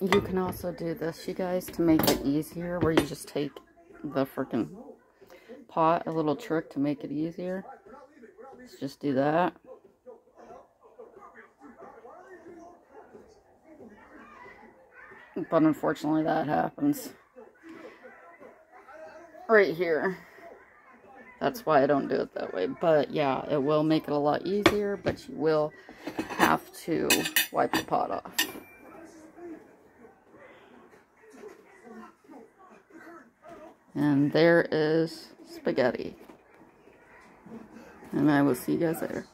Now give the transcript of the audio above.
You can also do this, you guys, to make it easier, where you just take the freaking pot, a little trick to make it easier. Let's just do that. But unfortunately that happens. Right here. That's why I don't do it that way. But yeah, it will make it a lot easier, but you will have to wipe the pot off. And there is spaghetti. And I will see you guys later.